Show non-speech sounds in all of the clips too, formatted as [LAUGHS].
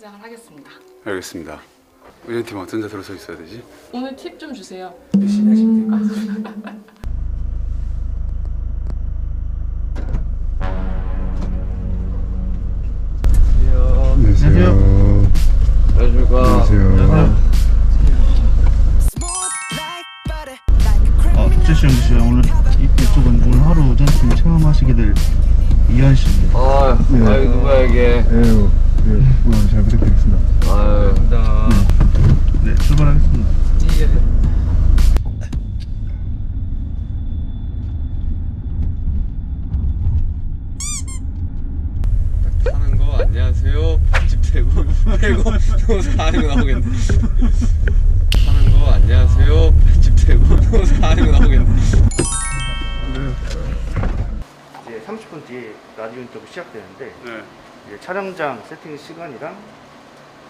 시작을 하겠습니다. 알겠습니다. 의전팀 어떤 자세로 서 있어야 되지? 오늘 팁 좀 주세요. 안녕하세요. 안녕하세요. 어, 주시영 주시영 오늘 이- 이쪽은 오늘 하루 우전팀 체험하시게 될 이한 씨입니다. 아, 누가 이게? 에휴, 오늘 잘 부탁드리겠습니다. 아유, 네, 출발하겠습니다. 하는 거 안녕하세요. 편집되고 빼고 또 하는 거 나오겠네. 하는 거 안녕하세요. 편집되고 또 하는 거 나오겠네. 이제 30분 뒤에 라디오 인터뷰 시작되는데 네. 이제 촬영장 세팅 시간이랑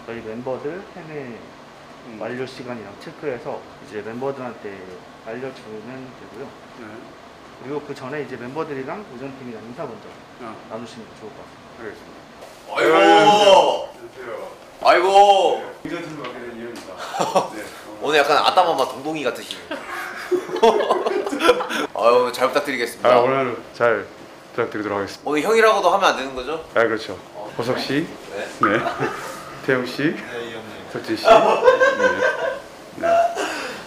저희 멤버들 해외 완료 시간이랑 체크해서 이제 멤버들한테 알려주면 되고요. 네. 그리고 그 전에 이제 멤버들이랑 우전팀이랑 인사 먼저 아, 나누시면 좋을 것 같습니다. 알겠습니다. 아이고 안녕하세요. 아이고 의전팀으로 가게 된 이현입니다. [LAUGHS] 네. 오늘 약간 아따맘마 동동이 같으시네 [LAUGHS] 아유 잘 부탁드리겠습니다 아, 오늘 잘 부탁드리도록 하겠습니다. 오늘 형이라고도 하면 안 되는 거죠? 아, 그렇죠. 보석 씨, 네. 네. [LAUGHS] 태영 씨, 네 석진 씨. 네. 네.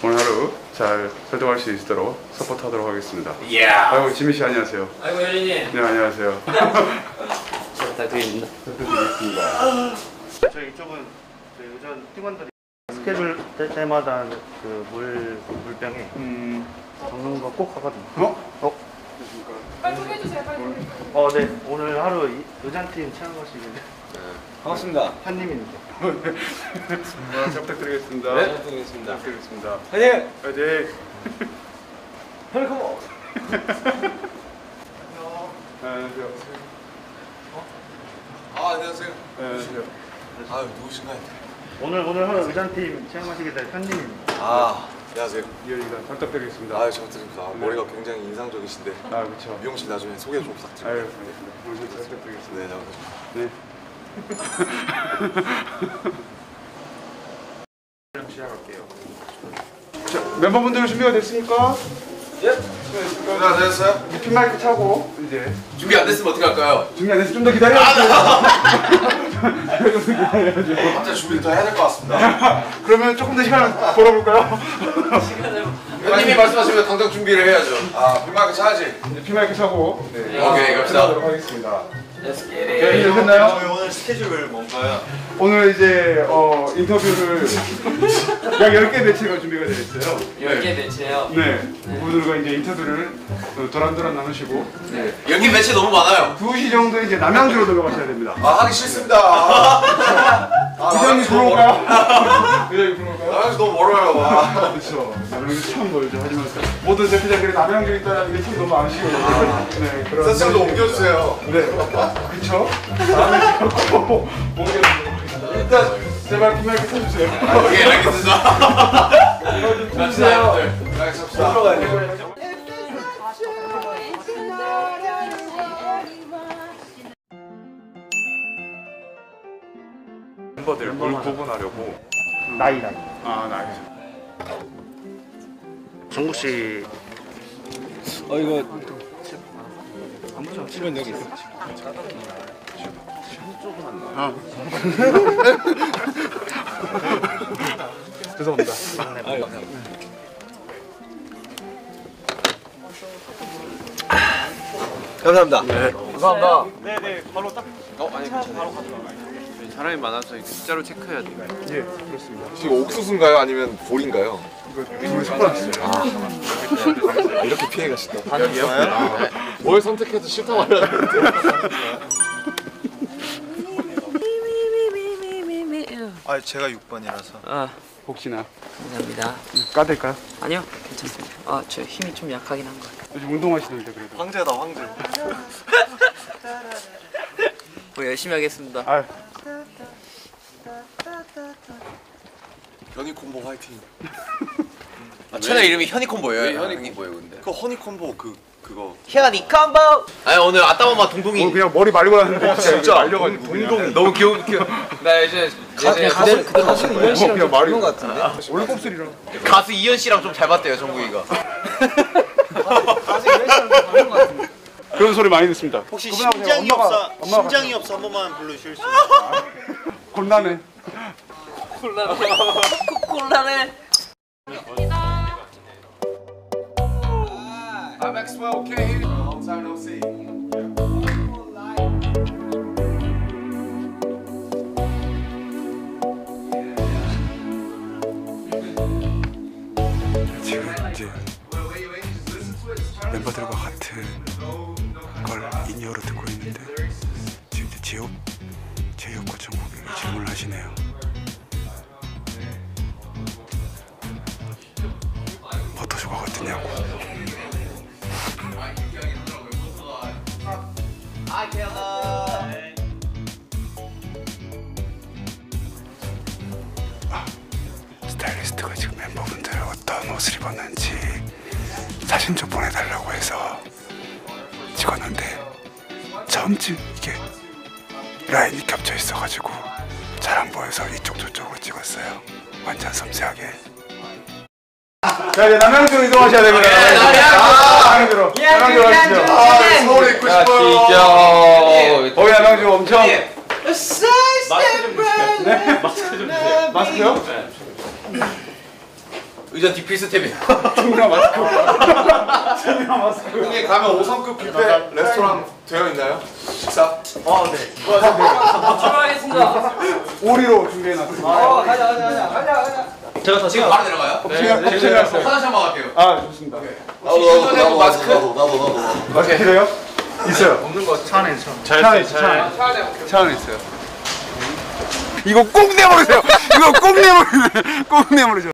오늘 하루 잘 활동할 수 있도록 서포트하도록 하겠습니다. 이야 아이고 지민 씨 안녕하세요. 아이고 혜린이 네 안녕하세요. [LAUGHS] 부탁드립니다. 부탁드리겠습니다. 저희 이쪽은 저희 우전 팀원들이 스케줄 때, 때마다 그 물 물병에 음, 적는 거 꼭 하거든요. 어? 어? 빨리 소개해 주세요. 빨리. 어, 네. 오늘 하루 이- 의전팀 체험하시게 될 반갑습니다. 한님입니다. 아, 잘 부탁드리겠습니다. 네, 부탁드리겠습니다. 부탁드리겠습니다. 화이팅! 화이팅! 헬컴. 안녕하세요. 아 안녕하세요 안녕하세요. 아유 누구신가요? 오늘 오늘 하루 의전팀 체험하시게 될 현님입니다. 아 안녕하세요 이현이가 잘 부탁드리겠습니다. 아유 잘 드립니다 네. 머리가 굉장히 인상적이신데 아, 그렇죠. 미용실 나중에 소개 좀 부탁드립니다 아유, 알겠습니다. 오늘 잘 부탁드리겠습니다. 네 네. 촬영 [LAUGHS] 시작할게요. [LAUGHS] 자, 멤버분들 준비가 됐습니까? 예? 네 안녕하세요 이제 핀 마이크 차고 이제 준비 안 됐으면 어떻게 할까요? 준비 안 돼서 좀 더 기다려주세요. [LAUGHS] 갑자기 준비를 더 해야 될 것 같습니다 그러면 조금 더 시간 벌어볼까요? 형님이 말씀하시면 당장 준비를 해야죠 아 빈마크 차야지 이제 핀 마이크 차고 네. 오케이, 갑시다. 하도록 하겠습니다. Let's get 네, 이제 됐나요? 오늘 스케줄 뭔가요? 오늘 이제 어, 인터뷰를 약 10개 매체가 준비가 되어 있어요. 10개 매체요. 네. 그분들과 이제 인터뷰를 또 도란도란 나누시고 네. 여기 매체 너무 많아요 2시 정도 이제 남양주로 들어가셔야 됩니다. 아 하기 싫습니다 아 [LAUGHS] 부장님 들어올까요? [LAUGHS] 부장님 들어올까요? 나가서 너무 멀어요 와. [LAUGHS] 그렇죠. 남양주 참 멀죠. 하지만 모든 대표자들이 남양주에 있다는 게 참 너무 아쉬워요. 네. 그런 센스도 옮겨주세요 네. 그렇죠. 다음에 하겠습니다. 일단 제발 빈말게 쳐주세요. 오케이 알겠습니다 [LAUGHS] 주세요. 알겠습니다 멤버들 뭘 구분하려고? 나이 나이. 아 나이스 정국 씨. 어 이거 죄송합니다. 감사합니다. 감사합니다. 네네. 바로 딱. 어 아니 괜찮아요. 사람이 많아서 이렇게 숫자로 체크해야 돼. 예 그렇습니다 지금 옥수수인가요? 아니면 볼인가요? 이거 둘이 섞어놨어요 이렇게 피해 가신다 반응이요? 뭘 선택해도 싫다고 하려는데 아 제가 6번이라서 아 혹시나 감사합니다. 까댈까요? 아니요 괜찮습니다. 아 저 힘이 좀 약하긴 한 거. 요즘 운동하시던데 그래도 황제다 황제 뭐 열심히 하겠습니다. 아 현이콤보 화이팅 아, 채널 이름이 현이콤보예요. 왜 현이콤보예요 근데? 그 허니콤보 그 그거 현이 컴보. 아니 오늘 아따마마 동동이. 오늘 그냥 머리 말고 나는데 진짜. 말려가지고 동동 너무 귀여운 귀여. 나 예전에 예전에 그대로 그대로 하시는 뭐 그냥 말이 것 같은데. 원래 곱슬이랑 가수 이현 씨랑 좀 잘 봤대요 정국이가. 그런 소리 많이 듣습니다 혹시 심장이 없어 심장이 없어 한 번만 불러주실 수 있어요? 곤란해 콜라네. [LAUGHS] I'm Maxwell 멤버들과 같은 걸 in-ear로 듣고 있는데 지금 이제 제이홉 제이홉과 정국에게 질문을 하시네요. 어떠냐고. 스타일리스트가 지금 멤버분들 어떤 옷을 입었는지 사진 좀 보내달라고 해서 찍었는데 점점 이게 라인이 겹쳐 있어가지고 잘 안 보여서 이쪽 저쪽으로 찍었어요. 완전 섬세하게. 자 이제 남양주로 이동하셔야 됩니다. 남양주로. 남양주로 가시죠. 아, 서울에 있고 싶어요. 진짜. 거기 남양주 엄청. 마스크요? 의전 디필스텝이. 충분한 마스크. 형님 가면 5성급 뷔페 레스토랑 되어 있나요? 식사? 오리로 준비해놨습니다. 지금 바로 내려가요? 네, 준비해놨어요. 화장실 한번 갈게요. 아 좋습니다. 혹시 인터넷 마스크? 마스크 필요해요? 있어요. 없는 거 차 안에 있어. 차 안에 있어. 차 안에. 차 안에 있어요. 이거 꼭 내버리세요. 이거 꼭 내버리세요. 꼭 내버리죠.